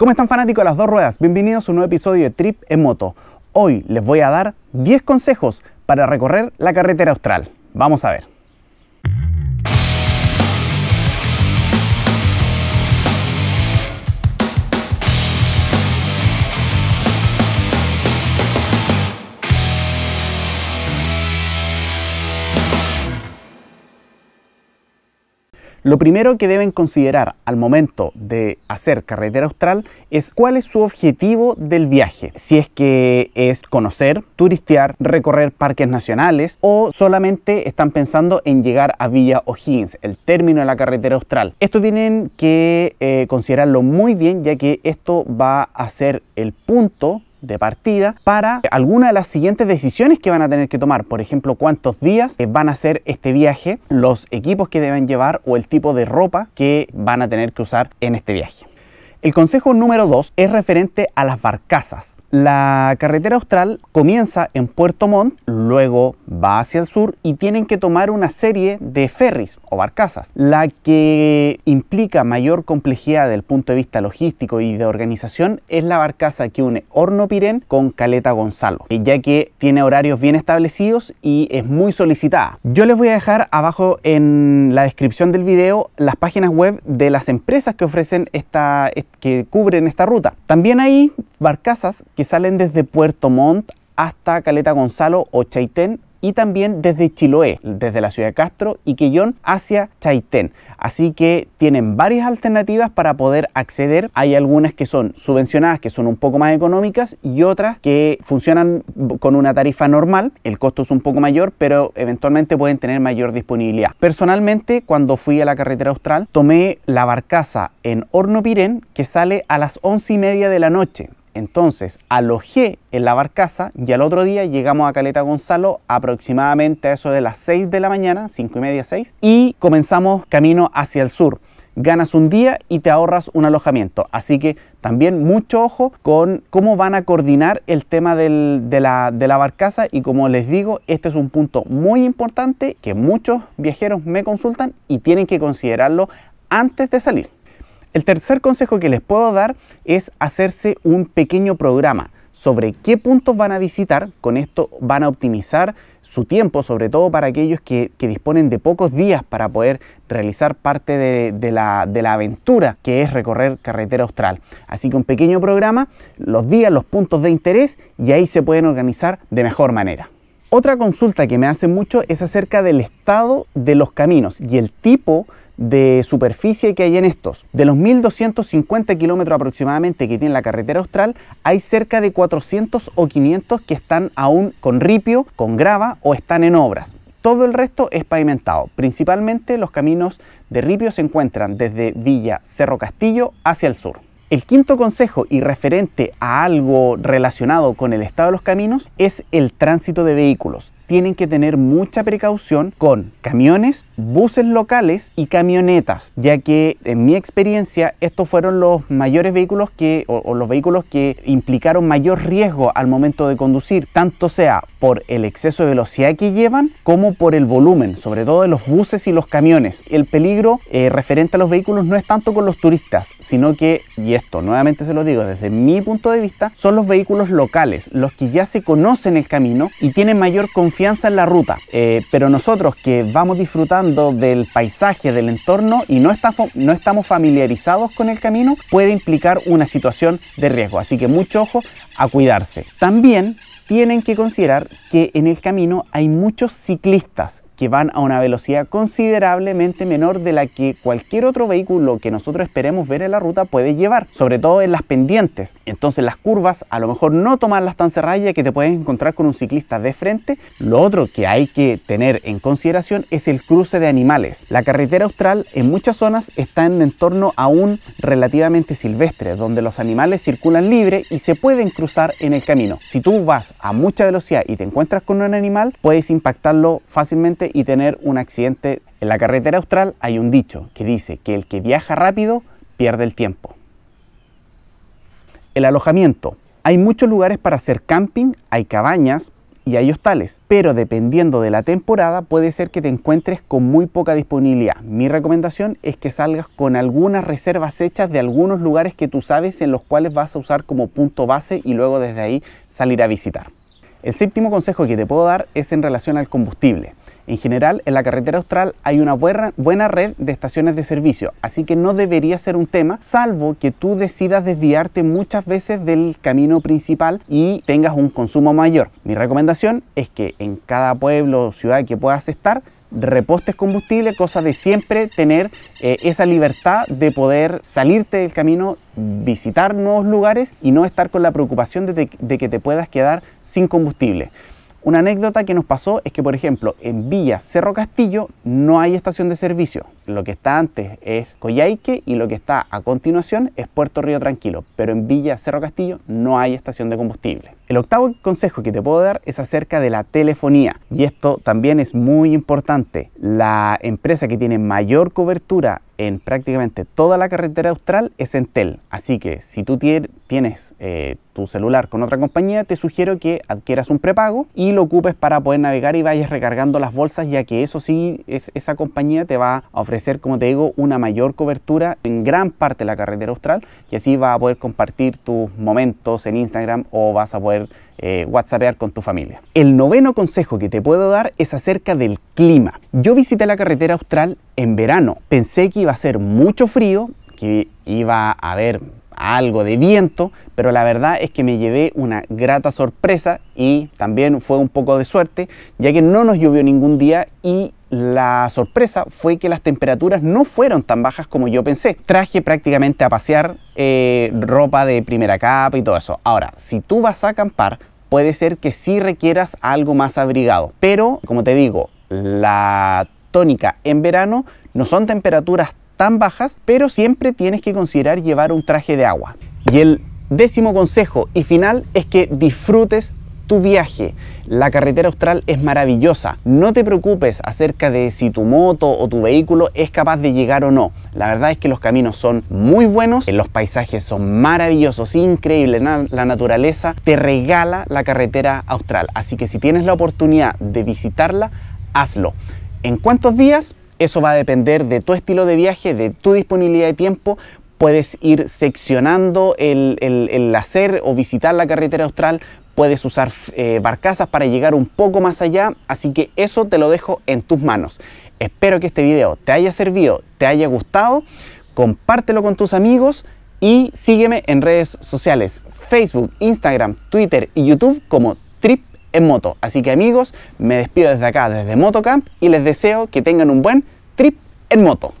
¿Cómo están fanáticos de las dos ruedas? Bienvenidos a un nuevo episodio de Trip en Moto. Hoy les voy a dar 10 consejos para recorrer la carretera austral. Vamos a ver. Lo primero que deben considerar al momento de hacer carretera austral es cuál es su objetivo del viaje. Si es que es conocer, turistear, recorrer parques nacionales o solamente están pensando en llegar a Villa O'Higgins, el término de la carretera austral. Esto tienen que eh, considerarlo muy bien ya que esto va a ser el punto de partida para alguna de las siguientes decisiones que van a tener que tomar. Por ejemplo, cuántos días van a hacer este viaje, los equipos que deben llevar o el tipo de ropa que van a tener que usar en este viaje. El consejo número 2 es referente a las barcazas. La carretera austral comienza en Puerto Montt, luego va hacia el sur y tienen que tomar una serie de ferries o barcazas. La que implica mayor complejidad desde el punto de vista logístico y de organización es la barcaza que une Horno Pirén con Caleta Gonzalo, ya que tiene horarios bien establecidos y es muy solicitada. Yo les voy a dejar abajo en la descripción del video las páginas web de las empresas que ofrecen esta, que cubren esta ruta. También hay barcazas que salen desde Puerto Montt hasta Caleta Gonzalo o Chaitén y también desde Chiloé, desde la ciudad de Castro y Quillón hacia Chaitén. Así que tienen varias alternativas para poder acceder. Hay algunas que son subvencionadas, que son un poco más económicas y otras que funcionan con una tarifa normal. El costo es un poco mayor, pero eventualmente pueden tener mayor disponibilidad. Personalmente, cuando fui a la carretera austral, tomé la barcaza en Horno Pirén que sale a las once y media de la noche. Entonces alojé en la barcaza y al otro día llegamos a Caleta Gonzalo aproximadamente a eso de las 6 de la mañana, 5 y media, 6, y comenzamos camino hacia el sur. Ganas un día y te ahorras un alojamiento. Así que también mucho ojo con cómo van a coordinar el tema de, la, de la barcaza y como les digo, este es un punto muy importante que muchos viajeros me consultan y tienen que considerarlo antes de salir. El tercer consejo que les puedo dar es hacerse un pequeño programa sobre qué puntos van a visitar. Con esto van a optimizar su tiempo, sobre todo para aquellos que, disponen de pocos días para poder realizar parte de, la, aventura que es recorrer carretera austral. Así que un pequeño programa, los días, los puntos de interés y ahí se pueden organizar de mejor manera. Otra consulta que me hace mucho es acerca del estado de los caminos y el tipo superficie que hay en estos. De los 1250 kilómetros aproximadamente que tiene la carretera austral, hay cerca de 400 o 500 que están aún con ripio, con grava o están en obras. Todo el resto es pavimentado. Principalmente los caminos de ripio se encuentran desde Villa Cerro Castillo hacia el sur. El quinto consejo y referente a algo relacionado con el estado de los caminos es el tránsito de vehículos tienen que tener mucha precaución con camiones, buses locales y camionetas, ya que en mi experiencia estos fueron los mayores vehículos que, o, los vehículos que implicaron mayor riesgo al momento de conducir, tanto sea por el exceso de velocidad que llevan como por el volumen, sobre todo de los buses y los camiones. El peligro eh, referente a los vehículos no es tanto con los turistas, sino que, y esto nuevamente se lo digo desde mi punto de vista, son los vehículos locales, los que ya se conocen el camino y tienen mayor confianza en la ruta, eh, pero nosotros que vamos disfrutando del paisaje, del entorno y no, no estamos familiarizados con el camino, puede implicar una situación de riesgo. Así que mucho ojo a cuidarse. También tienen que considerar que en el camino hay muchos ciclistas que van a una velocidad considerablemente menor de la que cualquier otro vehículo que nosotros esperemos ver en la ruta puede llevar, sobre todo en las pendientes. Entonces las curvas a lo mejor no tomarlas tan cerradas que te puedes encontrar con un ciclista de frente. Lo otro que hay que tener en consideración es el cruce de animales. La carretera austral en muchas zonas está en un entorno aún relativamente silvestre, donde los animales circulan libre y se pueden cruzar en el camino. Si tú vas a mucha velocidad y te encuentras con un animal, puedes impactarlo fácilmente y tener un accidente. En la carretera austral hay un dicho que dice que el que viaja rápido pierde el tiempo. El alojamiento. Hay muchos lugares para hacer camping, hay cabañas y hay hostales, pero dependiendo de la temporada puede ser que te encuentres con muy poca disponibilidad. Mi recomendación es que salgas con algunas reservas hechas de algunos lugares que tú sabes en los cuales vas a usar como punto base y luego desde ahí salir a visitar. El séptimo consejo que te puedo dar es en relación al combustible. En general, en la carretera austral hay una buena, red de estaciones de servicio, así que no debería ser un tema, salvo que tú decidas desviarte muchas veces del camino principal y tengas un consumo mayor. Mi recomendación es que en cada pueblo o ciudad que puedas estar, repostes combustible, cosa de siempre tener eh, esa libertad de poder salirte del camino, visitar nuevos lugares y no estar con la preocupación de que te puedas quedar sin combustible. Una anécdota que nos pasó es que, por ejemplo, en Villa Cerro Castillo no hay estación de servicio. Lo que está antes es Coyhaique y lo que está a continuación es Puerto Río Tranquilo. Pero en Villa Cerro Castillo no hay estación de combustible. El octavo consejo que te puedo dar es acerca de la telefonía. Y esto también es muy importante. La empresa que tiene mayor cobertura en prácticamente toda la carretera austral es Entel. Así que si tú tienes eh, tu celular con otra compañía, te sugiero que adquieras un prepago y lo ocupes para poder navegar y vayas recargando las bolsas, ya que eso sí, es, esa compañía te va a ofrecer, como te digo, una mayor cobertura en gran parte de la carretera austral y así vas a poder compartir tus momentos en Instagram o vas a poder eh, WhatsAppear con tu familia. El noveno consejo que te puedo dar es acerca del clima. Yo visité la carretera austral en verano. Pensé que iba a ser mucho frío, que iba a haber algo de viento, pero la verdad es que me llevé una grata sorpresa y también fue un poco de suerte, ya que no nos llovió ningún día y la sorpresa fue que las temperaturas no fueron tan bajas como yo pensé. Traje prácticamente a pasear eh, ropa de primera capa y todo eso. Ahora, si tú vas a acampar, puede ser que sí requieras algo más abrigado. Pero, como te digo, la tónica en verano no son temperaturas tan bajas, pero siempre tienes que considerar llevar un traje de agua. Y el décimo consejo y final es que disfrutes tu viaje. La carretera austral es maravillosa. No te preocupes acerca de si tu moto o tu vehículo es capaz de llegar o no. La verdad es que los caminos son muy buenos, los paisajes son maravillosos, increíbles. La naturaleza te regala la carretera austral. Así que si tienes la oportunidad de visitarla, hazlo. ¿En cuántos días? Eso va a depender de tu estilo de viaje, de tu disponibilidad de tiempo, puedes ir seccionando el, el, hacer o visitar la carretera austral, puedes usar eh, barcazas para llegar un poco más allá, así que eso te lo dejo en tus manos. Espero que este video te haya servido, te haya gustado, compártelo con tus amigos y sígueme en redes sociales, Facebook, Instagram, Twitter y YouTube como Trip en Moto. Así que amigos, me despido desde acá, desde Motocamp y les deseo que tengan un buen trip en moto.